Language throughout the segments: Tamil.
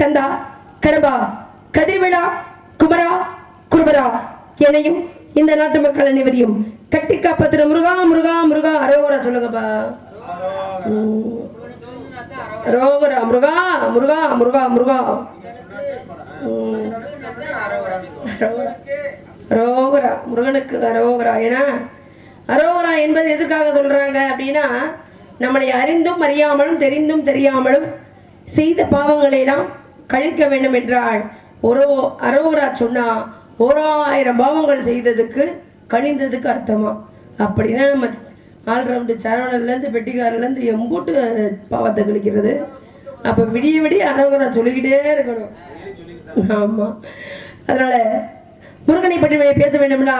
கந்தா கடம்பா கதிர்விழா குமரா குருபரா என்னையும் இந்த நாட்டு மக்கள் அனைவரையும் கட்டி காப்பாத்துற முருகா முருகா முருகா அரோகரா சொல்லுங்கப்பா. ரோகரா அரோகரா முருகா முருகா முருகா முருகா. உம். அரோகரா முருகனுக்கு அரோகரா. ஏன்னா அரோகரா என்பது எதற்காக சொல்றாங்க அப்படின்னா நம்மளை அறிந்தும் அறியாமலும் தெரிந்தும் தெரியாமலும் செய்த பாவங்களை எல்லாம் கழிக்க வேண்டும் என்றால் ஒரு அரோகரா சொன்னா ஓராயிரம் பாவங்கள் செய்ததுக்கு கணிந்ததுக்கு அர்த்தமா? அப்படின்னா நம்ம ஆல்ரவுண்டு சரவணன்லேருந்து பெட்டிக்காரிலேருந்து எம்பூட்டு பாவத்தை கழிக்கிறது. அப்போ விடிய விடிய அரோகரா சொல்லிக்கிட்டே இருக்கணும். ஆமா. அதனால முருகனை பற்றி பேச வேண்டும்னா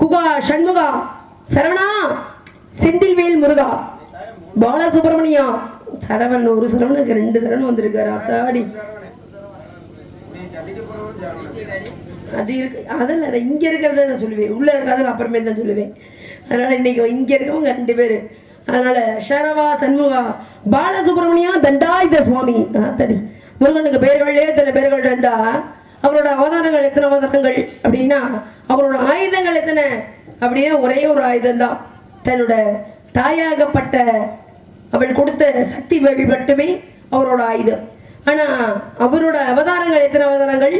குகா சண்முகா சரவணா செந்தில்வேல் முருகா பாலசுப்ரமணியா. சரவணன் ஒரு சரவணுக்கு ரெண்டு சரவணன் வந்திருக்காரு. அத்தாடி அது இருக்கு. அதெல்லாம் இங்க இருக்கிறத நான் சொல்லுவேன். உள்ள இருக்கிறத அப்புறமே தான் சொல்லுவேன். அதனால இன்னைக்கு இங்க இருக்கவங்க ரெண்டு பேரு. அதனால ஷரவா சண்முகா பாலசுப்ரமணியா தண்டாயுத சுவாமி. தடி. முருகனுக்கு பெயர்களே இத்தனை பேர்கள் இருந்தா அவரோட அவதாரங்கள் எத்தனை அவதாரங்கள் அப்படின்னா அவரோட ஆயுதங்கள் எத்தனை? அப்படின்னா ஒரே ஒரு ஆயுதம் தான். தன்னோட தாயாகப்பட்ட அவள் கொடுத்த சக்தி வேள் மட்டுமே அவரோட ஆயுதம். ஆனா அவரோட அவதாரங்கள் எத்தனை அவதாரங்கள்?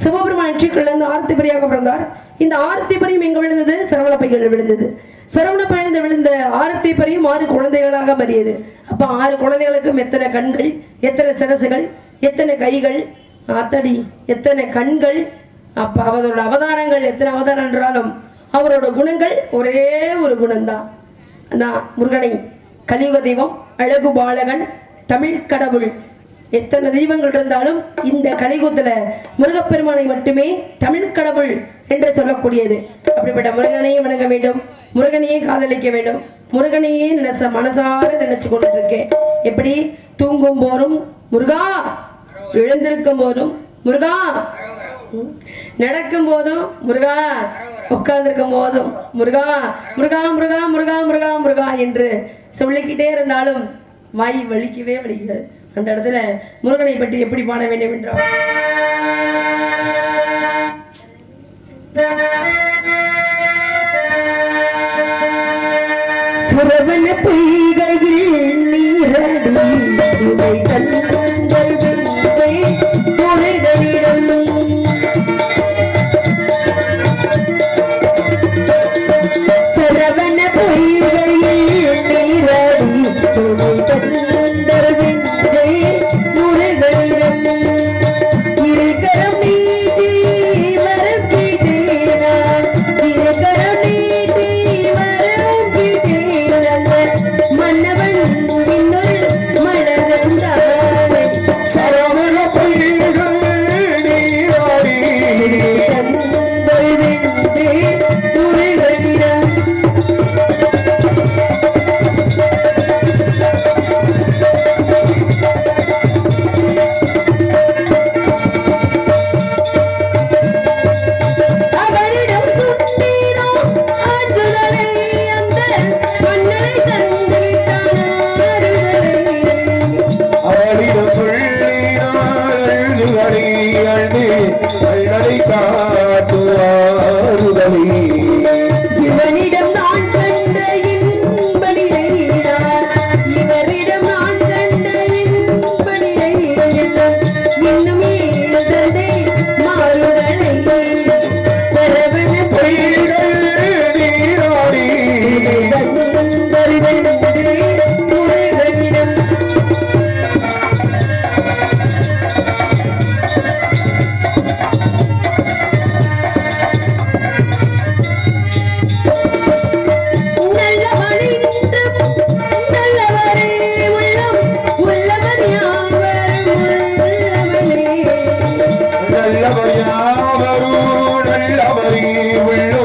சிவபெருமான் நெற்றிக்குள்ள இருந்து ஆர்த்திபரியாக பிறந்தார். இந்த ஆர்த்தி பரியும் எங்க விழுந்தது? சரவண பைகள் விழுந்தது. சரவண பயணந்த விழுந்த ஆரத்தி பரியும் ஆறு குழந்தைகளாக மறியது. அப்ப ஆறு குழந்தைகளுக்கும் எத்தனை கண்கள் எத்தனை சிரசுகள் எத்தனை கைகள் ஆத்தடி எத்தனை கண்கள் அப்ப அவரோட அவதாரங்கள் எத்தனை அவதாரம் என்றாலும் அவரோட குணங்கள் ஒரே ஒரு குணம்தான். நான் முருகனை கலியுக தெய்வம் அழகு பாலகன் தமிழ் கடவுள். எத்தனை தெய்வங்கள் இருந்தாலும் இந்த கலியுகத்துல முருகப்பெருமானை மட்டுமே தமிழ் கடவுள் என்று சொல்லக்கூடியது. அப்படிப்பட்ட முருகனையே வணங்க வேண்டும். முருகனையே காதலிக்க வேண்டும். முருகனையே நினைச்ச மனசார நினைச்சு கொண்டு இருக்கேன் எப்படி? தூங்கும் போதும் முருகா! எழுந்திருக்கும் போதும் முருகா! நடக்கும் போதும் முருகா! உட்கார்ந்திருக்கும் போதும் முருகா! முருகா முருகா முருகா முருகா முருகா என்று சொல்லிக்கிட்டே இருந்தாலும் வாய் வலிக்கவே வலிக்கிறது அந்த இடத்துல முருகனை பற்றி எப்படி பாட வேண்டும் என்றால்? சுரவன பொய்கையில் நீரடி அறிவுள்ளோ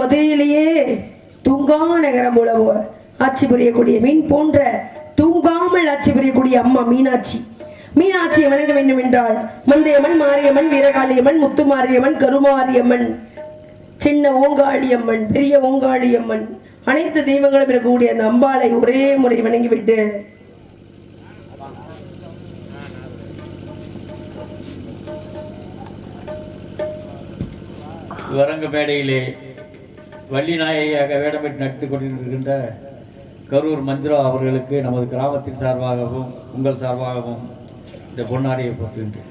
மதுரையிலேயே துங்கா நகரம் போலவோ ஆட்சி புரியக்கூடிய மீன் போன்ற தூங்காமல் ஆட்சி புரியக்கூடிய அம்மா மீனாட்சி. மீனாட்சியை வணங்க வேண்டும் என்றால் மந்தையம்மன் மாரியம்மன் வீரகாளியம்மன் முத்துமாரியம்மன் கருமாரியம்மன் சின்ன ஓங்காளியம்மன் பெரிய ஓங்காளியம்மன். அனைத்து தெய்வங்களும் இருக்கக்கூடிய அந்த அம்பாளை ஒரே முறை வணங்கிவிட்டு வரங்க மேடையிலே. வள்ளி நாயகியாக வேடமிட்டு நடித்துக் கொண்டிருக்கின்ற கரூர் மந்திரா அவர்களுக்கு நமது கிராமத்தின் சார்பாகவும் உங்கள் சார்பாகவும் இந்த பொன்னாடியை போட்டுகின்றேன்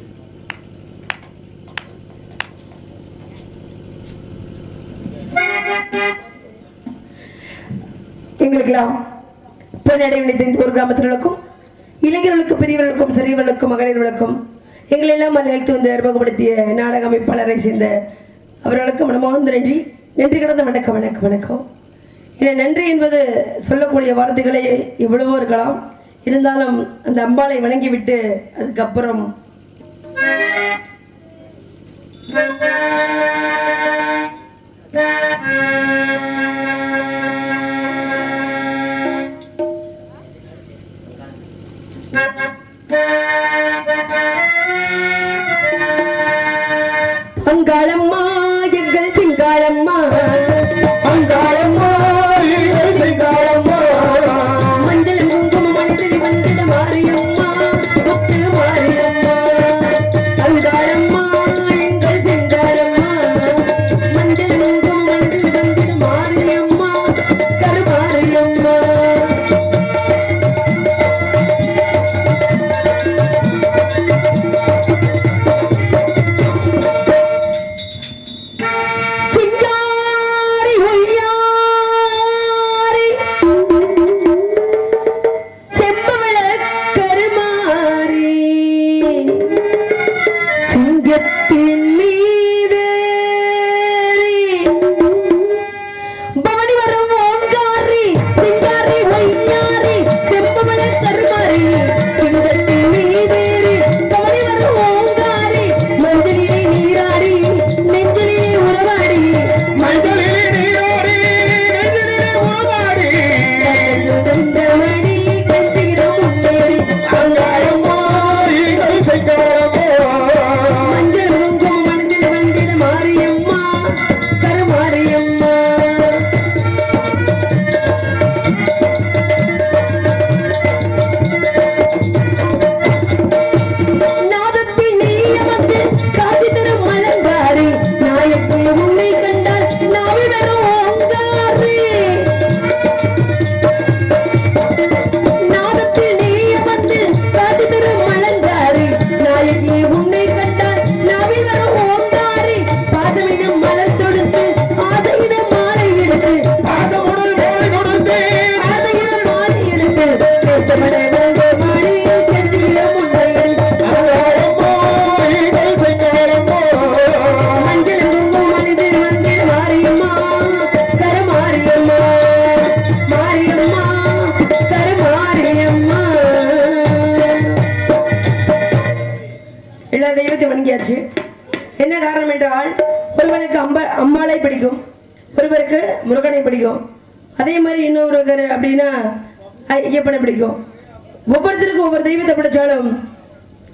எங்களுக்கெல்லாம் பெண்ணடை நினைத்த இந்த ஒரு கிராமத்தினருக்கும் இளைஞர்களுக்கும் பெரியவர்களுக்கும் சிறியவர்களுக்கும் மகளிர்களுக்கும் எங்களெல்லாம் எல்லாம் வந்து அறிமுகப்படுத்திய நாடக அமைப்பாளரை சேர்ந்த அவர்களுக்கு மனமார்ந்த நன்றி. நன்றி கடந்த வணக்கம் வணக்கம் வணக்கம். இல்லை நன்றி என்பது சொல்லக்கூடிய வார்த்தைகளே இவ்வளவோ இருக்கலாம். இருந்தாலும் அந்த அம்பாளை வணங்கிவிட்டு அதுக்கப்புறம் அங்காளம்மா தெய்வத்தையும் என்ன காரணம் என்றால் ஒருவனுக்கு அம்ப அம்பாளை பிடிக்கும் ஒருவருக்கு முருகனை பிடிக்கும். அதே மாதிரி இன்னொருவர் அப்படின்னா ஐயப்பனை பிடிக்கும். ஒவ்வொருத்தருக்கும் ஒவ்வொரு தெய்வத்தை பிடிச்சாலும்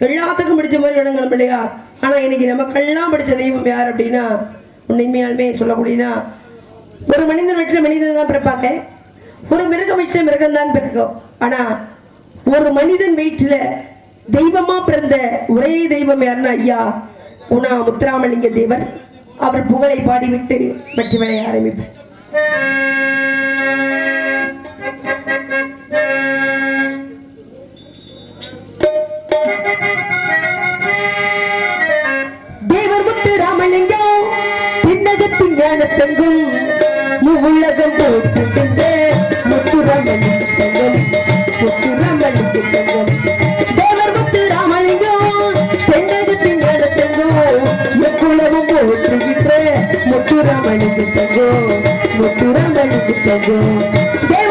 எல்லாத்துக்கும் பிடிச்ச மாதிரி வணங்கணும் இல்லையா? ஆனா இன்னைக்கு நமக்கெல்லாம் பிடிச்ச தெய்வம் யார் அப்படின்னா உண்மையாலுமே சொல்லக்கூடியனா ஒரு மனிதன் வீட்டில் மனிதன் தான் பிறப்பாங்க. ஒரு மிருகம் வீட்டில் மிருகம் தான் பிறக்கும். ஆனா ஒரு மனிதன் வீட்டில் தெய்வமா பிறந்த ஒரே தெய்வம் யாருன்னா ஐயா. உணா முத்துராமலிங்க தேவர். அவர் புகழை பாடிவிட்டு மற்ற விளைய ஆரம்பிப்பார் தேவர் முத்து ராமலிங்கம் பின்னகத்தின் ஞானத்தெங்கும் மூவுலகம் போற்றுகின்ற முத்துராமலிங்க தங்கம் Saturando a luz do seu jogo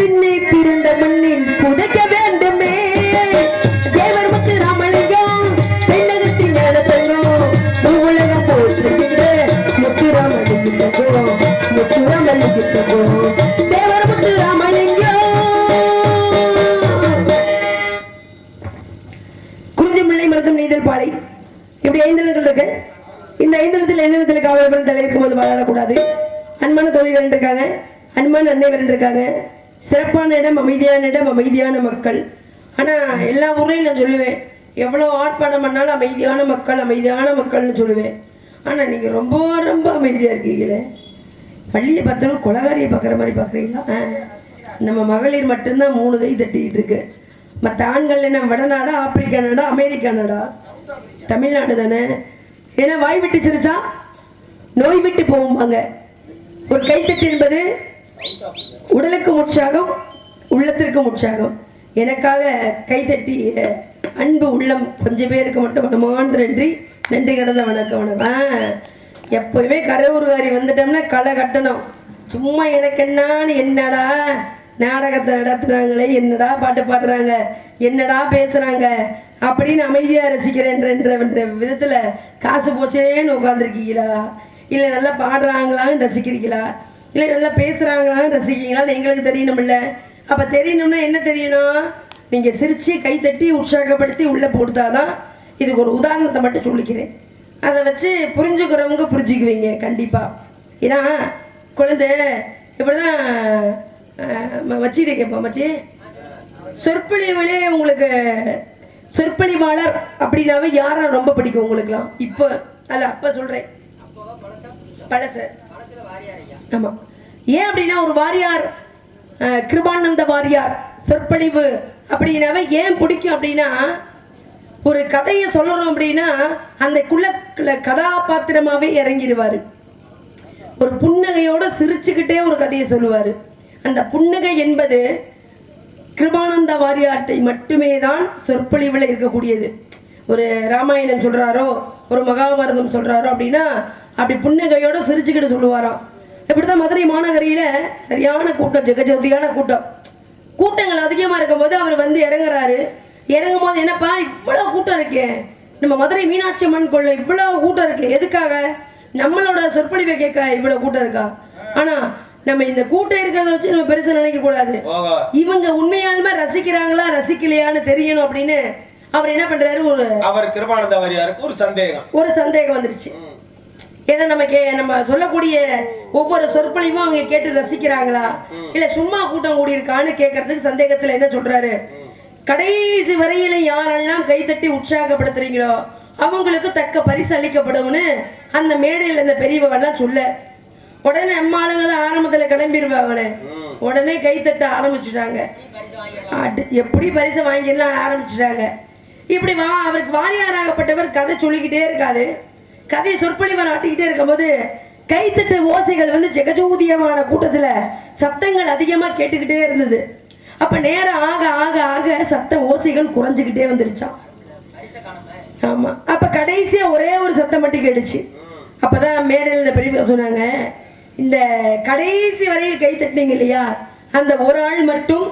பின்னே பிறந்த மண்ணில் புதைக்க வேண்டுமே. தேவர் முத்து ராமலிங்கம் தென்னகத்தின் நடத்தங்கம் உலகம் போற்றுகின்ற முத்துராமலிங்கோ முத்துராமலிங்கோ தேவர் முத்து ராமலிங்கம். குறிஞ்சிமிள்ளை மருதம் நீதல் பாலை. இப்படி ஐந்தனங்கள் இருக்கு. இந்த ஐந்தனத்தில் ஐந்தனத்தில் காவல் பண்ண போது வளரக்கூடாது அன்பான தோழிகள் இருக்காங்க. அன்பான அன்னை இருக்காங்க. சிறப்பான இடம் அமைதியான இடம் அமைதியான மக்கள். ஆனால் எல்லா ஊர்லேயும் நான் சொல்லுவேன் எவ்வளோ ஆர்ப்பாட்டம் பண்ணாலும் அமைதியான மக்கள் அமைதியான மக்கள்னு சொல்லுவேன். ஆனால் நீங்கள் ரொம்ப ரொம்ப அமைதியாக இருக்கீங்களே. பள்ளியை பார்த்தாலும் கொலகாரியை பார்க்குற மாதிரி பார்க்குறீங்களா? ஆ. நம்ம மகளிர் மட்டும்தான் மூணு கை தட்டிக்கிட்டு இருக்கு. மற்ற ஆண்கள் என்ன வடநாடா ஆப்பிரிக்கா நாடா அமெரிக்கா நாடா? தமிழ்நாடு தானே? ஏன்னா வாய் விட்டு சிரிச்சா நோய் விட்டு போகும்பாங்க. ஒரு கைத்தட்டு என்பது உடலுக்கும் உற்சாகம் உள்ளத்திற்கும் உற்சாகம். எனக்காக கைதட்டி அன்பு உள்ளம் கொஞ்சம் பேருக்கு மட்டும் மனமார்ந்த நன்றி. நன்றி கடந்த வணக்கம் வணக்கம். ஆ, எப்பவுமே கரவுருவாரி வந்துட்டோம்னா களை கட்டணும். சும்மா எனக்கு என்னான்னு என்னடா? நாடகத்தை நடத்துறாங்களே என்னடா பாட்டு பாடுறாங்க? என்னடா பேசுறாங்க? அப்படின்னு அமைதியா ரசிக்கிறேன்ற விதத்துல. காசு போச்சேன்னு உட்காந்துருக்கீங்களா இல்லை நல்லா பாடுறாங்களான்னு ரசிக்கிறீங்களா? இல்ல நல்லா பேசுறாங்களான்னு ரசிக்கிறீங்களான்னு எங்களுக்கு தெரியணும்ல. அப்ப தெரியணும்னா என்ன தெரியணும்? நீங்க சிரிச்சு கை தட்டி உற்சாகப்படுத்தி உள்ள போட்டாதான் இதுக்கு ஒரு உதாரணத்தை மட்டும் சொல்லிக்கிறேன். அதை வச்சு புரிஞ்சுக்கிறவங்க புரிஞ்சுக்குவீங்க கண்டிப்பா. ஏன்னா குழந்தை இப்படிதான் அஹ், வச்சிட்டு கேட்போம் மச்சி. சொற்பொழிவுலே உங்களுக்கு சொற்பொழிவாளர் அப்படின்னாவே யாரை ரொம்ப பிடிக்கும் உங்களுக்குலாம் இப்போ அல்ல அப்ப சொல்றேன். பழச. ஆமா. ஏன் அப்படின்னா ஒரு வாரியார் கிருபானந்த வாரியார் சொற்பொழிவு அப்படின்னாவே ஏன் பிடிக்கும் அப்படின்னா ஒரு கதையை சொல்லணும் அப்படின்னா அந்த குள்ள கதாபாத்திரமாவே இறங்கிடுவாரு ஒரு புன்னகையோட சிரிச்சுக்கிட்டே ஒரு கதையை சொல்லுவாரு. அந்த புன்னகை என்பது கிருபானந்த வாரியார்ட்டை மட்டுமே தான் சொற்பொழிவில் இருக்கக்கூடியது. ஒரு ராமாயணம் சொல்றாரோ ஒரு மகாபாரதம் சொல்றாரோ அப்படின்னா அப்படி புன்னகையோட சிரிச்சுக்கிட்டு சொல்லுவாராம். இப்படிதான் மதுரை மாநகரியில சரியான கூட்டம் ஜெகஜோதியான கூட்டம். கூட்டங்கள் அதிகமா இருக்கும்போது அவர் வந்து இறங்குறாரு. இறங்கும் போது என்னப்பா இவ்வளவு கூட்டம் இருக்கே. நம்ம மதுரை மீனாட்சி அம்மன் கொள்ள இவ்வளவு கூட்டம் இருக்கு. எதுக்காக? நம்மளோட சொற்பொழிவை கேட்க இவ்வளவு கூட்டம் இருக்கா? ஆனா நம்ம இந்த கூட்டம் இருக்கிறத வச்சு நம்ம பெருசா நினைக்க கூடாது. இவங்க உண்மையாலுமே ரசிக்கிறாங்களா ரசிக்கலையான்னு தெரியணும் அப்படின்னு அவர் என்ன பண்றாரு ஒரு அவர் கிருபானந்த வாரியாருக்கு ஒரு சந்தேகம். ஒரு சந்தேகம் வந்துருச்சு. ஏன்னா நம்ம கே நம்ம சொல்லக்கூடிய ஒவ்வொரு சொற்பொழிவும் அவங்க கேட்டு ரசிக்கிறாங்களா? இல்ல சும்மா கூட்டம் கூடி இருக்கான்னு கேட்கறதுக்கு சந்தேகத்துல என்ன சொல்றாரு? கடைசி வரையில யாரெல்லாம் கைத்தட்டி உற்சாகப்படுத்துறீங்களோ அவங்களுக்கு தக்க பரிசு அளிக்கப்படும்னு அந்த மேடையில இந்த பெரியவங்கெல்லாம் சொல்ல. உடனே நம்ம ஆளுங்க தான் ஆரம்பத்துல கிளம்பிடுவாங்களே. உடனே கை தட்ட ஆரம்பிச்சுட்டாங்க. எப்படி பரிசு வாங்கிடலாம்? ஆரம்பிச்சிட்டாங்க. இப்படி வா அவருக்கு வாரியாராகப்பட்டவர் கதை சொல்லிக்கிட்டே இருக்காரு. கதையை சொற்பொழிவர் ஆட்டிக்கிட்டே இருக்கும்போது கைத்தட்டு ஓசைகள் வந்து ஜெகஜோதியமான கூட்டத்தில் சத்தங்கள் அதிகமாக கேட்டுக்கிட்டே இருந்தது. அப்போ நேரம் ஆக ஆக ஆக சத்தம் ஓசைகள் குறைஞ்சுக்கிட்டே வந்துருச்சான் ஆமாம் அப்போ கடைசியாக ஒரே ஒரு சத்தம் மட்டும் கேட்டுச்சு. அப்போ தான் மேடையில் இந்த பெரியவங்க சொன்னாங்க இந்த கடைசி வரையில் கை தட்டினீங்க இல்லையா? அந்த ஒரு ஆள் மட்டும்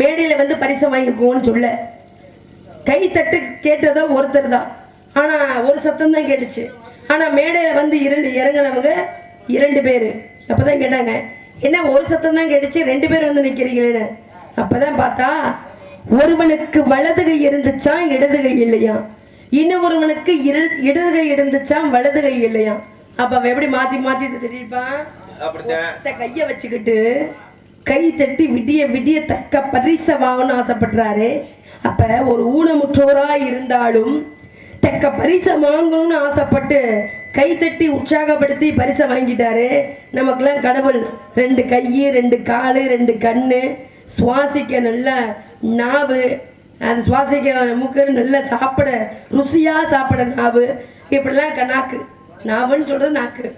மேடையில் வந்து பரிசு வாங்கிக்குவோன்னு சொல்ல. கை தட்டு கேட்டதோ ஒருத்தர் தான். ஆனால் ஒரு சத்தம் தான் கேட்டுச்சு. ஆனா மேடையில வந்து இரண்டு இறங்கினவங்க இரண்டு பேரு. அப்பதான் கேட்டாங்க என்ன ஒரு சத்தம் தான் கேட்டுச்சு ரெண்டு பேர் வந்து நிக்கிறீங்களேன்னு. அப்பதான் பார்த்தா ஒருவனுக்கு வலது கை இருந்துச்சா இடது கை இல்லையா? இன்னொருவனுக்கு இரு- இடது கை இருந்துச்சாம் வலது கை இல்லையா? அப்ப அவன் எப்படி மாத்தி அப்படித்தான். ஒத்த கைய வச்சுக்கிட்டு கை தட்டி விடிய விடிய தக்க பரிசை வாங்கணும்னு ஆசைப்படுறாரு. அப்ப ஒரு ஊனமுற்றோரா இருந்தாலும் தக்க பரிசை வாங்கணும்னு ஆசைப்பட்டு கை தட்டி உற்சாகப்படுத்தி பரிசை வாங்கிட்டாரு. நமக்குலாம் கடவுள். ரெண்டு கை ரெண்டு காலு ரெண்டு கண்ணு. சுவாசிக்க நல்ல நாவு. அது சுவாசிக்க மூக்கு நல்லா சாப்பிட ருசியாக சாப்பிட நாவு. இப்படிலாம் க- நாக்கு. நாவுன்னு சொல்கிறது நாக்கு.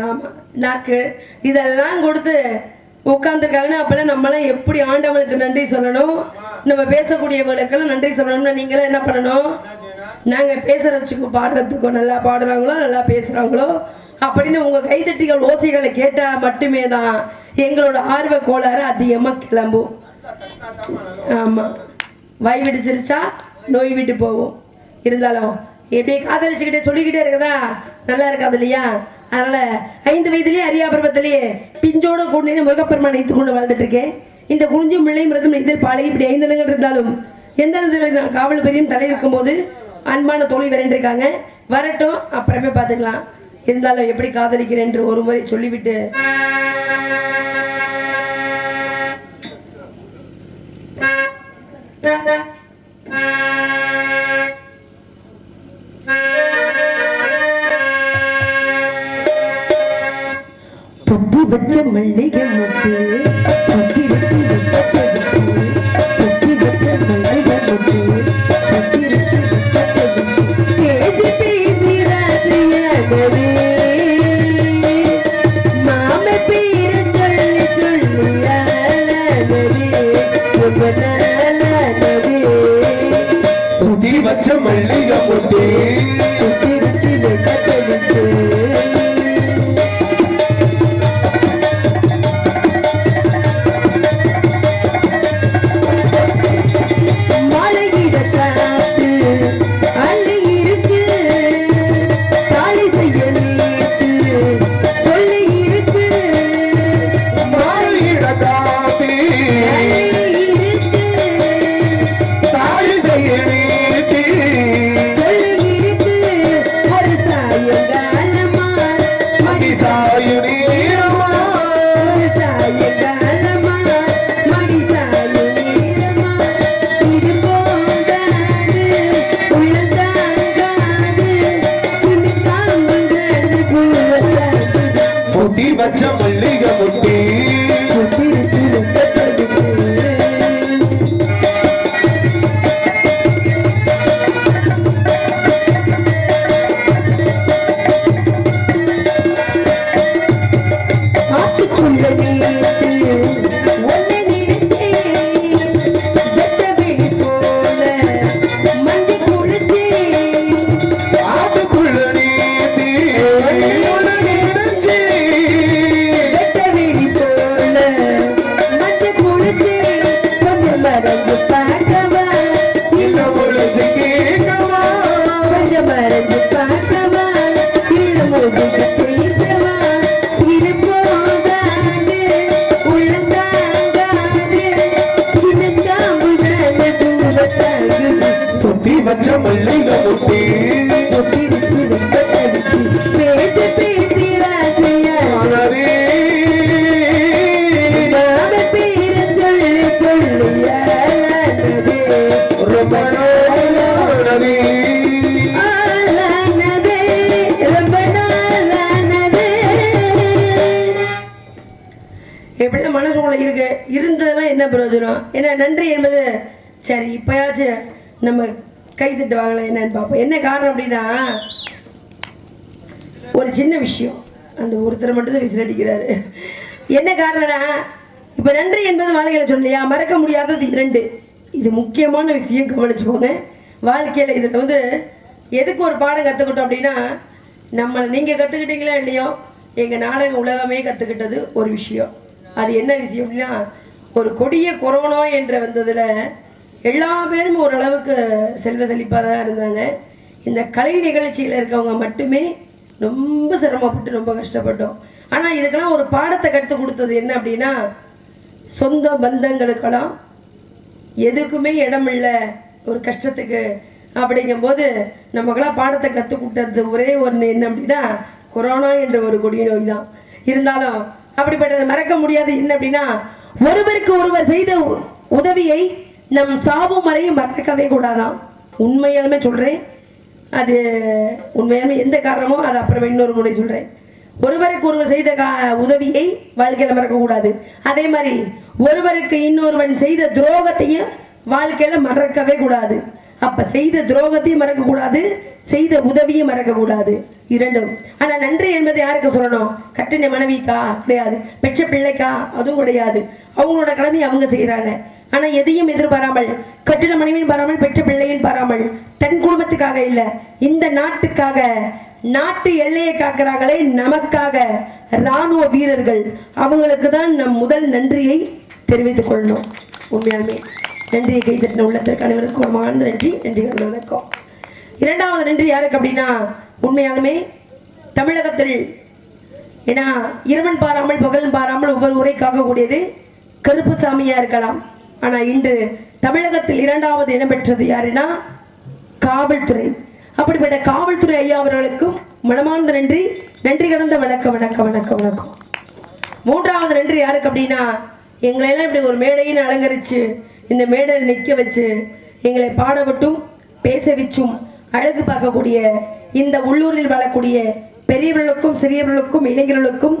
ஆமாம் நாக்கு. இதெல்லாம் கொடுத்து உட்காந்துருக்காங்கன்னா அப்பெல்லாம் நம்மளாம் எப்படி ஆண்டவனுக்கு நன்றி சொல்லணும்? நம்ம பேசக்கூடியவர்களுக்கெல்லாம் நன்றி சொல்லணும்னா நீங்களும் என்ன பண்ணணும்? நாங்கள் பேசுறதுக்கு பாடுறதுக்கும் நல்லா பாடுறாங்களோ நல்லா பேசுகிறாங்களோ அப்படின்னு உங்கள் கைதட்டிகள் ஓசைகளை கேட்டால் மட்டுமே தான் எங்களோட ஆர்வ கோளாறு அதிகமாக கிளம்பும். ஆமாம் வாய் விட்டு சிரிச்சா நோய் விட்டு போகும். இருந்தாலும் எப்படியே காதலிச்சுக்கிட்டே சொல்லிக்கிட்டே இருக்குதா? நல்லா இருக்காது இல்லையா? அதனால ஐந்து வயதிலேயே அரியா பருவத்திலேயே பிஞ்சோட கொண்டு முருகப்பெருமானை இத்து கொண்டு வாழ்ந்துட்டு இருக்கேன் இந்த குறிஞ்சும் முள்ளையும் மிருதம் இதில் பாலை இப்படி ஐந்து நிலங்கள் இருந்தாலும் எந்த நிலத்தில் நான் காவல் பெரியும் தலை இருக்கும்போது அன்பான தோழி வரேன்ருக்காங்க வரட்டும் அப்புறமே பார்த்துக்கலாம். இருந்தாலும் எப்படி காதலிக்கிறேன் என்று ஒரு முறை சொல்லிவிட்டு. பொத்தி வச்ச மல்லிகை முட்டு. மல்லிகை முட்டி பொத்தி என்ன பிரயோஜனம் ஏன்னா நன்றி என்பது? சரி இப்பயாச்சும் நம்ம கை தட்டு வாங்கலாம். என்னன்னு பார்ப்போம். என்ன காரணம் அப்படின்னா ஒரு சின்ன விஷயம். அந்த ஒருத்தர் மட்டும்தான் விசில் அடிக்கிறாரு. என்ன காரணம்னா இப்போ நன்றி என்பது வாழ்க்கையில் சொன்னியா மறக்க முடியாதது இரண்டு. இது முக்கியமான விஷயம் கவனிச்சுக்கோங்க. வாழ்க்கையில் இதில் வந்து எதுக்கு ஒரு பாடம் கற்றுக்கிட்டோம் அப்படின்னா நம்மளை நீங்கள் கற்றுக்கிட்டீங்களா இல்லையோ? எங்கள் நாடக உலகமே கற்றுக்கிட்டது ஒரு விஷயம். அது என்ன விஷயம் அப்படின்னா ஒரு கொடிய கொரோனா என்ற வந்ததில் எல்லா பேரும் ஓரளவுக்கு செல்வ செழிப்பாக தான் இருந்தாங்க. இந்த கலை நிகழ்ச்சியில் இருக்கவங்க மட்டுமே ரொம்ப சிரமப்பட்டு ரொம்ப கஷ்டப்பட்டோம். ஆனால் இதுக்கெல்லாம் ஒரு பாடத்தை கற்றுக் கொடுத்தது என்ன அப்படின்னா சொந்த பந்தங்களுக்கெல்லாம் எதுக்குமே இடம் இல்லை ஒரு கஷ்டத்துக்கு அப்படிங்கும்போது நமக்கெல்லாம் பாடத்தை கற்றுக் கொடுத்தது ஒரே ஒன்று என்ன அப்படின்னா கொரோனா என்ற ஒரு கொடிய நோய் தான். இருந்தாலும் அப்படிப்பட்டது மறக்க முடியாது. என்ன அப்படின்னா ஒருவருக்கு ஒருவர் செய்த உ- உதவியை நம் சாவும் வரையும் மறக்கவே கூடாதாம். உண்மையாலுமே சொல்கிறேன் அது உண்மையாலுமே எந்த காரணமோ அது அப்புறம் இன்னொரு முறை சொல்கிறேன் ஒருவருக்கு ஒருவர் செய்த கா- உதவியை வாழ்க்கையில மறக்கக்கூடாது அதே மாதிரி ஒருவருக்கு இன்னொருவன் செய்த துரோகத்தையும் வாழ்க்கையில மறக்கவே கூடாது. அப்ப செய்த துரோகத்தையும் மறக்கக்கூடாது செய்த உதவியும் மறக்கக்கூடாது. இரண்டும். ஆனா நன்றி என்பது யாருக்கு சொல்லணும்? கட்டின மனைவிக்கா? கிடையாது. பெற்ற பிள்ளைக்கா? அதுவும் கிடையாது. அவங்களோட கடமையை அவங்க செய்யறாங்க ஆனா எதையும் எதிர்பாராமல் கட்டின மனைவியும் பாராமல் பெற்ற பிள்ளையும் பாராமல் தன் குடும்பத்துக்காக இல்ல இந்த நாட்டுக்காக நாட்டு எல்லையை காக்கிறாங்களே நமக்காக ராணுவ வீரர்கள். அவங்களுக்கு தான் நம் முதல் நன்றியை தெரிவித்துக் கொள்ளணும். உண்மையாலுமே. நன்றியை கைதட்டின உள்ளத்திற்கு அனைவருக்கும் மனமார்ந்த நன்றி. நன்றி வணக்கம். இரண்டாவது நன்றி யாருக்கு அப்படின்னா உண்மையாலுமே தமிழகத்தில் ஏன்னா இரவன் பாராமல் பகலும் பாராமல் ஒவ்வொரு உரை காக்கக்கூடியது கருப்பு சாமியா இருக்கலாம். ஆனா இன்று தமிழகத்தில் இரண்டாவது இடம் பெற்றது யாருன்னா காவல்துறை. அப்படிப்பட்ட காவல்துறை ஐயா அவர்களுக்கும் மனமார்ந்த நன்றி. நன்றி கடந்த வணக்கம் வணக்கம் வணக்கம் வணக்கம். மூன்றாவது நன்றி யாருக்கு அப்படின்னா எங்களை எல்லாம் இப்படி ஒரு மேடையின்னு அலங்கரிச்சு இந்த மேடையில் நிற்க வச்சு எங்களை பாடப்பட்டும் பேச வச்சும் அழகு பார்க்கக்கூடிய இந்த உள்ளூரில் வாழக்கூடிய பெரியவர்களுக்கும் சிறியவர்களுக்கும் இளைஞர்களுக்கும்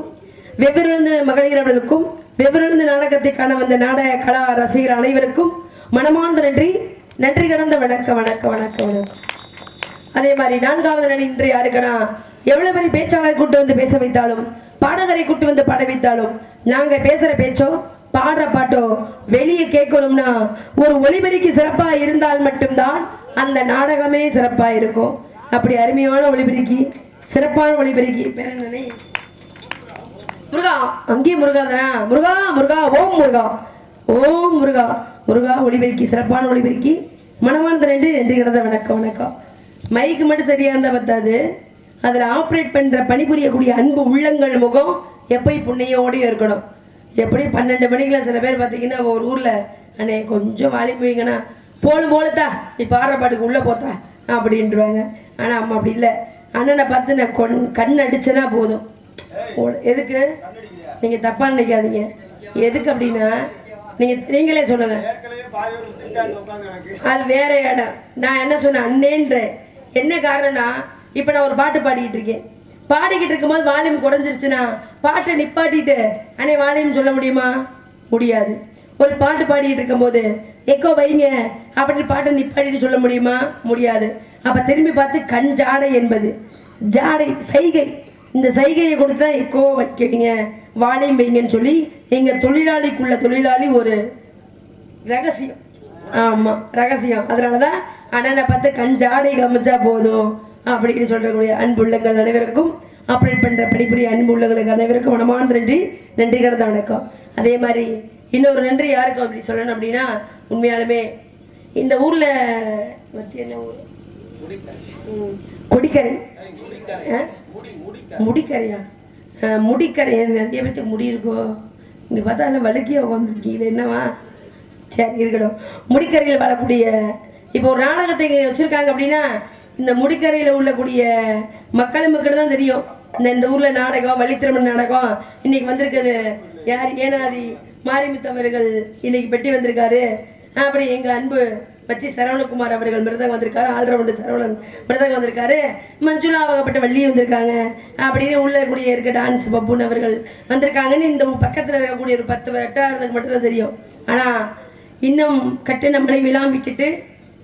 வெவ்வேறு மகளிரவர்களுக்கும் வெவ்வேறு நாடகத்தை காண வந்த நாடக கலா ரசிகர் அனைவருக்கும் மனமார்ந்த நன்றி. நன்றி கடந்த வணக்கம் வணக்கம் வணக்கம் வணக்கம். அதே மாதிரி நான்காவது நடி இன்று யாருக்குன்னா எவ்வளவு பெரிய பேச்சாளர் கூட்டு வந்து பேச வைத்தாலும் பாடகரை கூட்டு வந்து பாட வைத்தாலும் நாங்க பேசுற பேச்சோ பாடுற பாட்டோ வெளியே கேட்கணும்னா ஒரு ஒளிபெருக்கி சிறப்பா இருந்தால் மட்டும்தான் அந்த நாடகமே சிறப்பா இருக்கும். அப்படி அருமையான ஒளிபெருக்கி சிறப்பான ஒளிபெருக்கி பேர் முருகா அங்கேயே முருகா தானா? முருகா முருகா ஓம் முருகா. ஓம் முருகா. முருகா ஒளிபெருக்கி சிறப்பான ஒளிபெருக்கி. மனமார்ந்த நன்றி நன்றி கிடந்த வணக்கம் வணக்கம். மைக்கு மட்டும் சரியா இருந்தா பத்தாது. அதில் ஆப்ரேட் பண்ற பணிபுரியக்கூடிய அன்பு உள்ளங்கள் முகம் எப்பயும் புண்ணையோடய இருக்கணும். எப்படி பன்னெண்டு மணிக்கெல்லாம் சில பேர் பார்த்தீங்கன்னா ஒரு ஊர்ல அண்ணே கொஞ்சம் வாலி போய்ங்கண்ணா போலும் போலத்தா. நீ பாடுற பாட்டுக்கு உள்ள போத்தா. அப்படின்ட்டுருவாங்க ஆனா அம்மா அப்படி இல்லை. அண்ணனை பார்த்து நான் கொன் கண் அடிச்சேன்னா போதும். எதுக்கு? நீங்க தப்பா நினைக்காதீங்க. எதுக்கு அப்படின்னா நீங்க நீங்களே சொல்லுங்க. அது வேற இடம். நான் என்ன சொன்னேன்? அண்ணேன்றேன். என்ன காரணம்னா இப்ப நான் ஒரு பாட்டு பாடிக்கிட்டு இருக்கேன். பாடிக்கிட்டு இருக்கும்போது வால்யூம் குறைஞ்சிருச்சுன்னா பாட்டை நிப்பாட்டிட்டு அண்ணே வால்யூம் சொல்ல முடியுமா? முடியாது. ஒரு பாட்டு பாடிக்கிட்டு இருக்கும்போது எக்கோ வைங்க அப்படின்னு பாட்டை நிப்பாட்டிட்டு சொல்ல முடியுமா? முடியாது. அப்போ திரும்பி பார்த்து கண் ஜாடை என்பது. ஜாடை சைகை. இந்த சைகையை கொடுத்தா எக்கோ வைக்கிறீங்க வாழையும் வைங்கன்னு சொல்லி எங்கள் தொழிலாளிக்குள்ள தொழிலாளி ஒரு ரகசியம். ஆமாம் ரகசியம். அதனாலதான் அண்ணனை பார்த்து கண் ஜாடை கமிச்சா போதும். அப்படின்னு சொல்றக்கூடிய அன்புள்ளங்கள் அனைவருக்கும் ஆப்ரேட் பண்ணுற பணிபுரிய அன்பு உள்ளங்களுக்கு அனைவருக்கும் மனமான நன்றி. நன்றி கடந்த வணக்கம். அதே மாதிரி இன்னொரு நன்றி யாருக்கும் அப்படி சொல்லணும் அப்படின்னா உண்மையாலுமே இந்த ஊரில் மத்திய என்ன ஊர்? கொடிக்கரை. ஆ? முடிக்கரையா? முடிக்கரை. நிறைய பேர்த்துக்கு முடி இருக்கோ? இங்கே பார்த்தா எல்லாம் வழுக்கிய உட்காந்துருக்கீங்களே என்னவா? சரி இருக்கட்டும். முடிக்கரையில் வாழக்கூடிய இப்போ ஒரு நாடகத்தை வச்சுருக்காங்க அப்படின்னா இந்த முடிக்கரையில் உள்ளக்கூடிய மக்கள் மக்கள் தான் தெரியும். இந்த இந்த ஊர்ல நாடகம் வள்ளித்திருமண நாடகம் இன்னைக்கு வந்திருக்குது. யார் ஏனாதி மாரிமுத்து அவர்கள் இன்னைக்கு பெட்டி வந்திருக்காரு. அப்படி எங்க அன்பு வச்சு சரவணகுமார் அவர்கள் மிருதங்க வந்திருக்காரு. ஆல்ரவுண்டு சரவணன் மிருதங்க வந்திருக்காரு. மஞ்சுளா வகப்பட்ட வள்ளி வந்திருக்காங்க. அப்படின்னு உள்ள கூடிய இருக்க டான்ஸ் பப்புன் அவர்கள் வந்திருக்காங்கன்னு இந்த பக்கத்தில் இருக்கக்கூடிய ஒரு பத்து எட்டாயிரத்துக்கு மட்டும் தான் தெரியும். ஆனால் இன்னும் கட்டின மனைவிலாம் விட்டுட்டு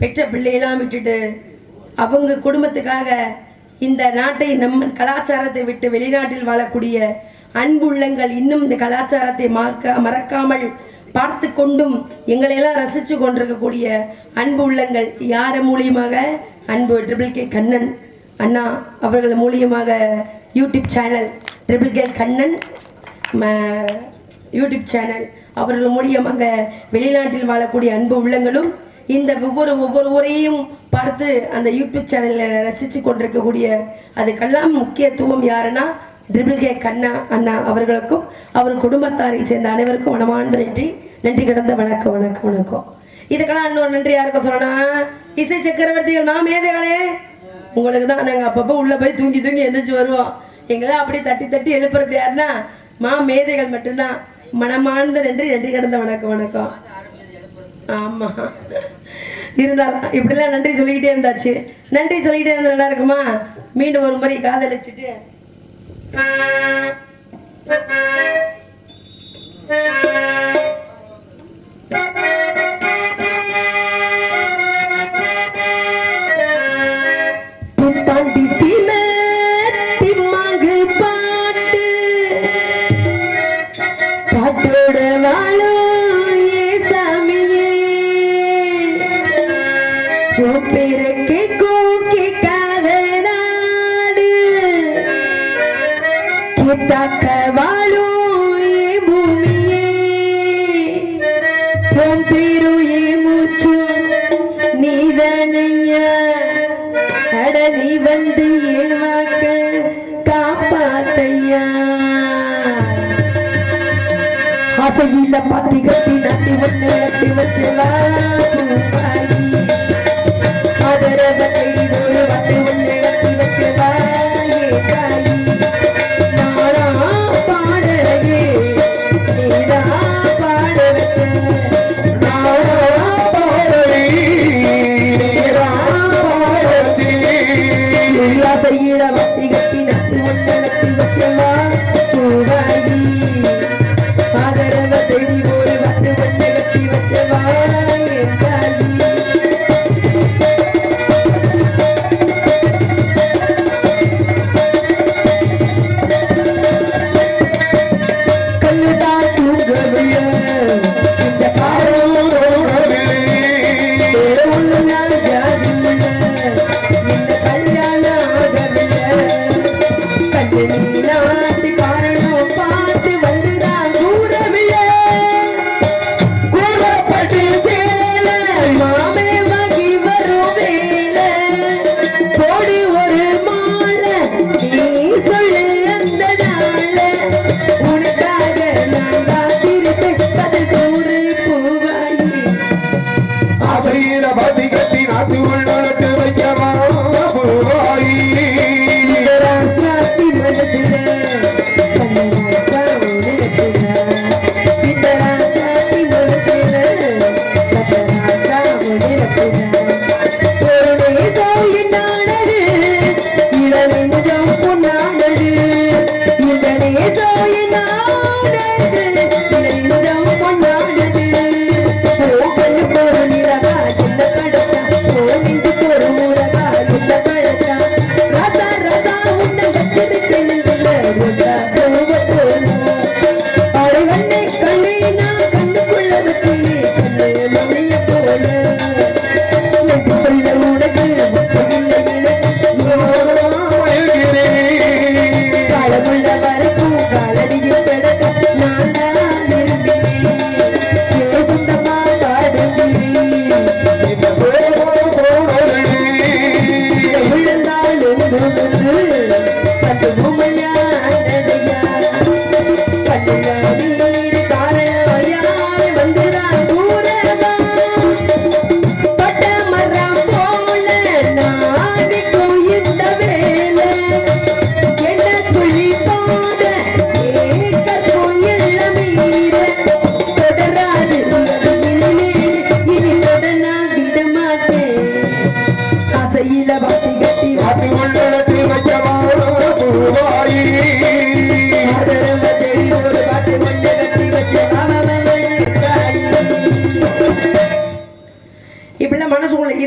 பெற்ற பிள்ளையெல்லாம் விட்டுட்டு அவங்க குடும்பத்துக்காக இந்த நாட்டை நம்ம கலாச்சாரத்தை விட்டு வெளிநாட்டில் வாழக்கூடிய அன்பு உள்ளங்கள் இன்னும் இந்த கலாச்சாரத்தை மறக்க மறக்காமல் பார்த்து கொண்டும் எங்களையெல்லாம் ரசித்து கொண்டிருக்கக்கூடிய அன்பு உள்ளங்கள் யார் மூலியமாக? அன்பு ட்ரிபிள் கே கண்ணன் அண்ணா அவர்கள் மூலியமாக YouTube channel triple K Kannan YouTube channel அவர்கள் மூலியமாக வெளிநாட்டில் வாழக்கூடிய அன்பு உள்ளங்களும் இந்த ஒவ்வொரு ஒவ்வொரு ஊரையும் பார்த்து அந்த யூடியூப் சேனலில் ரசித்து கொண்டிருக்கக்கூடிய அதுக்கெல்லாம் முக்கியத்துவம் யாருன்னா ட்ரிபிள் கே கண்ணா அண்ணா அவர்களுக்கும் அவர் குடும்பத்தாரை சேர்ந்த அனைவருக்கும் மனமார்ந்த நன்றி. நன்றி கிடந்த வணக்கம் வணக்கம் வணக்கம். இதுக்கெல்லாம் இன்னொரு நன்றி யாருக்கும் சொல்லணும் இசை சக்கரவர்த்திகள் நாம் மேதைகளே உங்களுக்கு தான் நாங்கள் அப்பப்போ உள்ளே போய் தூங்கி தூங்கி எந்திரிச்சு வருவோம். எங்களை அப்படியே தட்டி தட்டி எழுப்புறது யாருன்னா மா மேதைகள் மட்டும்தான். மனமார்ந்த நன்றி நன்றி கடந்த வணக்கம் வணக்கம். ஆமாம் இருந்தாலும் இப்படிலாம் நன்றி சொல்லிக்கிட்டே இருந்தாச்சு. நன்றி சொல்லிக்கிட்டே இருந்தா நல்லா இருக்குமா? மீண்டும் ஒரு முறை காதலிச்சுட்டு. புத்தாண்டி ஆசையில பாத்தி கட்டி நட்டி உனக்குல ஒரு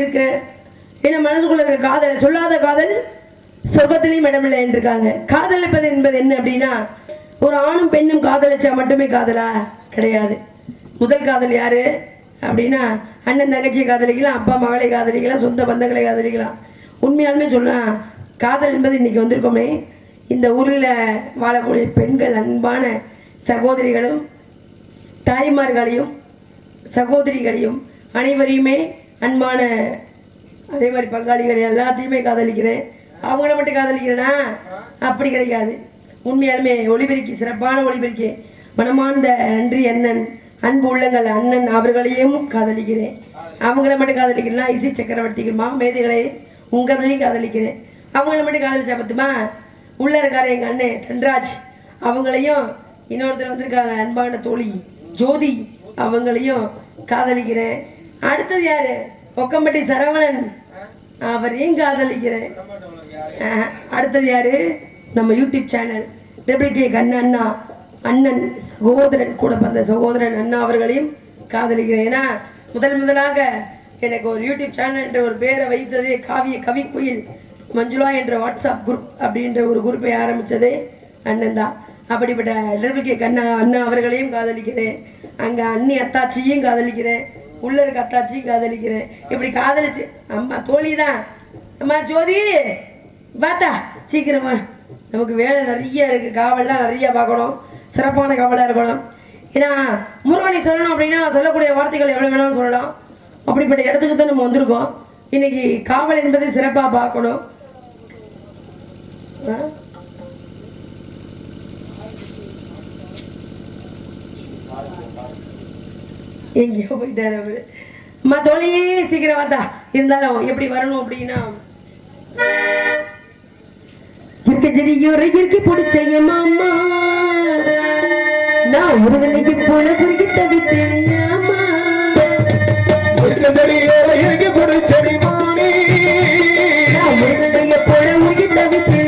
மனசுக்குள்ள இருக்கு. ஏன்னா மனசுக்குள்ள இருக்க காதல் சொல்லாத காதல் சொர்க்கத்திலையும் இடமில்லை இருக்காங்க காதலிப்பது என்பது என்ன அப்படின்னா ஒரு ஆணும் பெண்ணும் காதலிச்சா மட்டுமே காதலா? கிடையாது. முதல் காதல் யாரு? அப்படின்னா அண்ணன் தங்கச்சியை காதலிக்கலாம் அப்பா மகளை காதலிக்கலாம் சொந்த பந்தங்களை காதலிக்கலாம். உண்மையாலுமே சொல்லலாம் காதல் என்பது இன்னைக்கு வந்திருக்கோமே. இந்த ஊரில் வாழக்கூடிய பெண்கள் அன்பான சகோதரிகளும் தாய்மார்களையும் சகோதரிகளையும் அனைவரையுமே அன்பான அதே மாதிரி பங்காளிகள் எல்லாத்தையுமே காதலிக்கிறேன். அவங்கள மட்டும் காதலிக்கிறேன்னா அப்படி கிடையாது. உண்மையாலுமே ஒளிபெருக்கி சிறப்பான ஒளிபெருக்கி மனமார்ந்த நன்றி அண்ணன் அன்பு உள்ளங்கள் அண்ணன் அவர்களையும் காதலிக்கிறேன். அவங்கள மட்டும் காதலிக்கிறேன்னா இசை சக்கரவர்த்திகள் மா மேதைகளை உங்களையும் காதலிக்கிறேன். அவங்கள மட்டும் காதலிச்சா பத்துமா? உள்ள இருக்காரு எங்கள் அண்ணன் தன்ராஜ். அவங்களையும் இன்னொருத்தர் வந்திருக்காங்க அன்பான தோழி ஜோதி. அவங்களையும் காதலிக்கிறேன். அடுத்தது யாரு? ஒக்கம்பட்டி சரவணன். அவரையும் காதலிக்கிறேன் அடுத்தது யாரு? நம்ம யூடியூப் சேனல் டெபிள் கண்ண அண்ணா அண்ணன் சகோதரன் கூட பிறந்த சகோதரன் அண்ணா அவர்களையும் காதலிக்கிறேன். ஏன்னா முதல் முதலாக எனக்கு ஒரு யூடியூப் சேனல் என்ற ஒரு பேரை வைத்ததே காவிய கவி குயில் மஞ்சுளா என்ற வாட்ஸ்அப் குரூப் அப்படின்ற ஒரு குரூப்பை ஆரம்பித்ததே அண்ணன் தான். அப்படிப்பட்ட டெபிள் கண்ணா அண்ணா அவர்களையும் காதலிக்கிறேன். அங்கே அண்ணி அத்தாச்சியும் காதலிக்கிறேன். உள்ள இருக்க காதலிக்கிறேன். இப்படி காதலிச்சு அம்மா தோழி தான் அம்மா ஜோதி பாத்தா சீக்கிரமா. நமக்கு வேலை நிறைய இருக்கு. காவல்லாம் நிறைய பார்க்கணும். சிறப்பான காவலாக இருக்கணும். ஏன்னா முருகனை சொல்லணும் அப்படின்னா சொல்லக்கூடிய வார்த்தைகள் எவ்வளோ வேணாலும் சொல்லலாம். அப்படிப்பட்ட இடத்துக்கு தான் நம்ம வந்திருக்கோம். இன்னைக்கு காவல் என்பதை சிறப்பாக பார்க்கணும். எங்கேயோ போயிட்டாரு அவரு. அம்மா தோழி சீக்கிரம் வாத்தா. இருந்தாலும் எப்படி வரணும் அப்படின்னா இருக்க செடியோர இறுக்கி பிடிச்ச மாமா. நான் ஒரு வேலைக்கு போல குறுக்கி தவிச்சேன் இருக்கு கொடு செடி மாணி நான் ஒரு வேலைக்கு போல உருகி தவிச்சேன்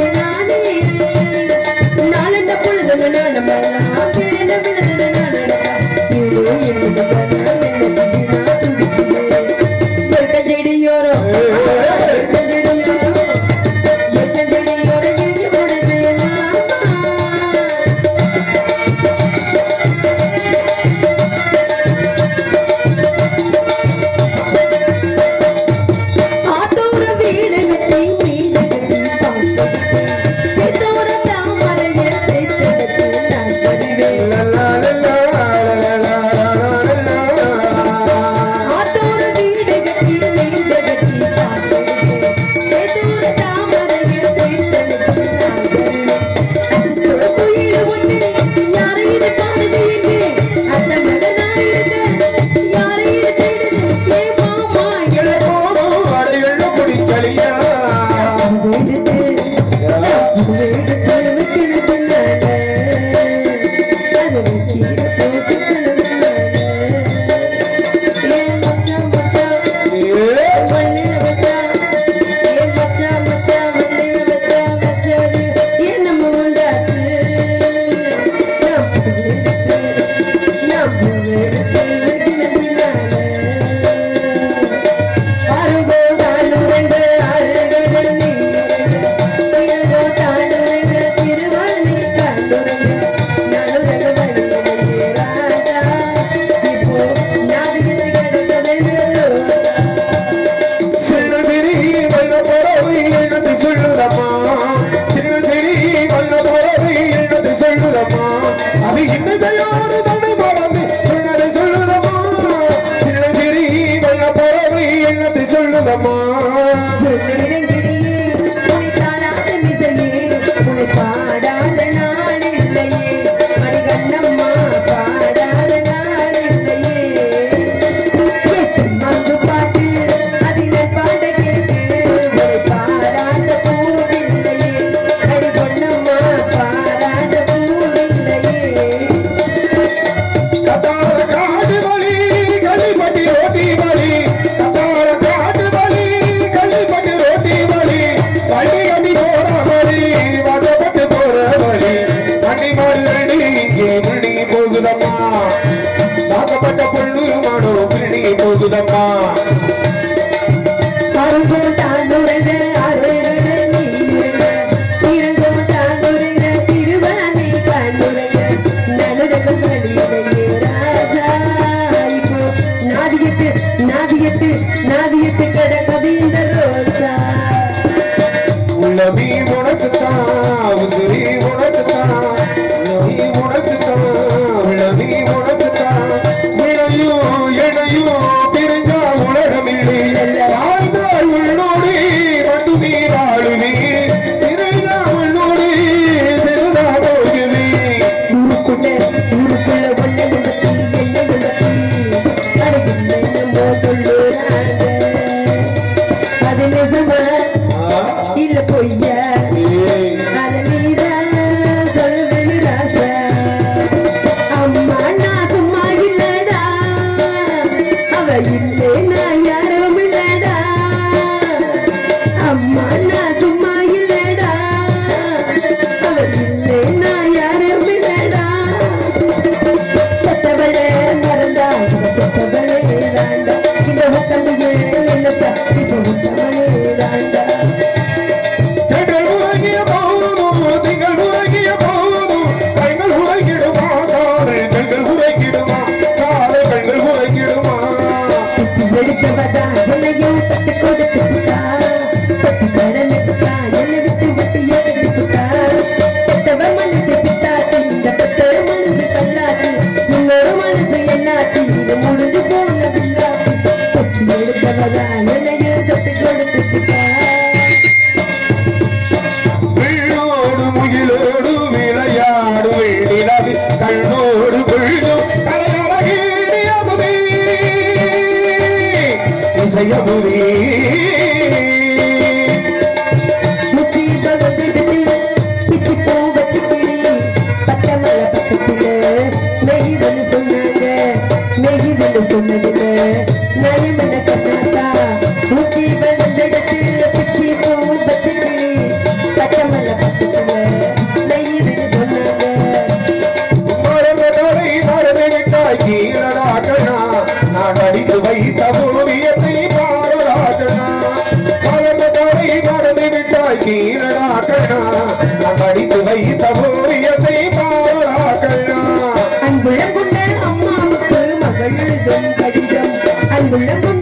அன்புள்ள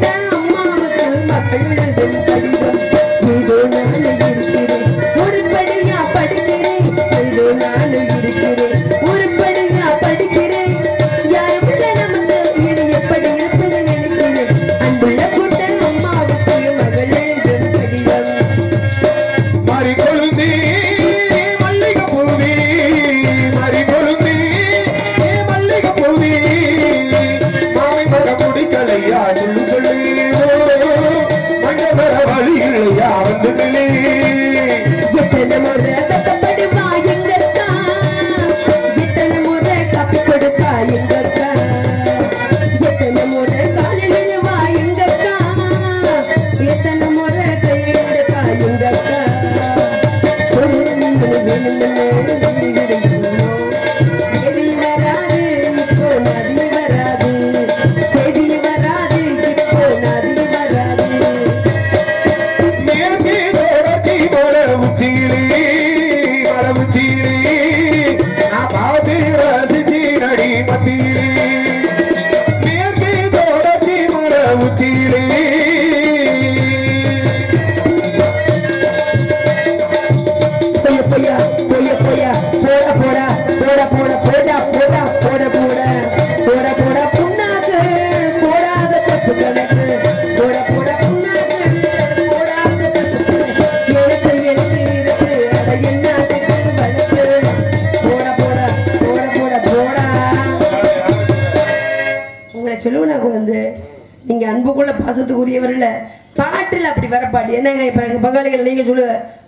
பாடுற பாட்டு. என்னங்க இப்போ எங்கள் பங்காளிகள் நீங்கள் சொல்லு.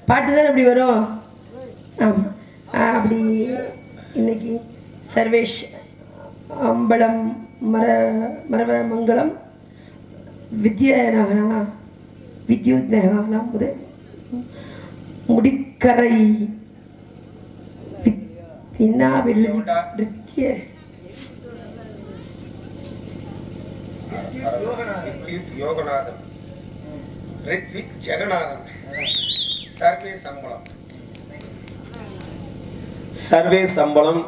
பாட்டு தானே அப்படி வரும்? ஆமாம் அப்படி. இன்னைக்கு சர்வேஷ் அம்பலம் மர மரவ மங்களம் வித்யநகனா வித்யுத் நகனா முதல் முடிக்கரை வித்ய யோகநாதன். ரித்விக் ஜெகநாதன். சர்வே சம்பளம். சர்வே சம்பளம்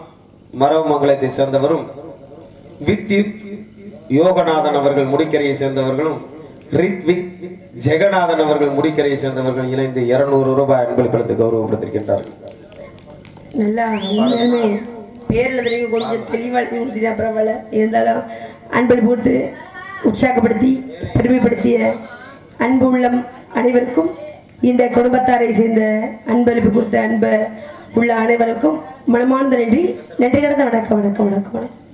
மரவமங்கலத்தை சேர்ந்தவரும் வித்யுத் யோகநாதன் அவர்கள் முடிக்கரையை சேர்ந்தவர்களும் ரித்விக் ஜெகநாதன் அவர்கள் முடிக்கரையை சேர்ந்தவர்கள் இணைந்து இருநூறு ரூபாய் அன்பளிப்பெடுத்து கௌரவப்படுத்திருக்கின்றார்கள் நல்லா உண்மையாலுமே பேரில் தெரியும் கொஞ்சம் தெளிவாக பரவாயில்ல. இருந்தாலும் அன்பளிப்பு கொடுத்து உற்சாகப்படுத்தி பெருமைப்படுத்திய அன்பு உள்ளம் அனைவருக்கும் இந்த குடும்பத்தாரை சேர்ந்த அன்பளிப்பு கொடுத்த அன்பு உள்ள அனைவருக்கும் மனமார்ந்த நன்றி. நன்றி கடந்த வணக்கம் வணக்கம் வணக்கம் வணக்கம்.